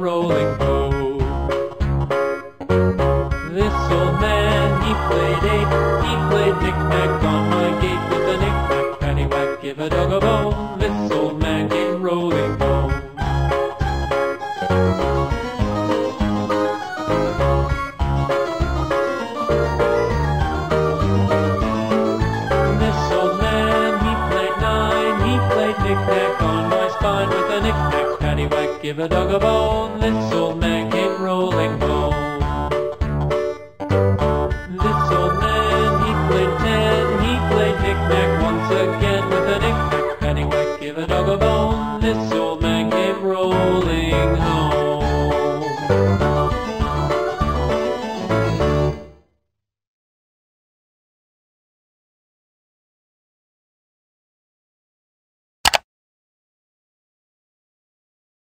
Rolling home. This old man, he played eight. He played knick-knack on my gate with a knick-knack, paddywhack, give a dog a bone. This old man paddywhack, give a dog a bone. This old man came rolling home. This old man, he played ten, he played knick-knack,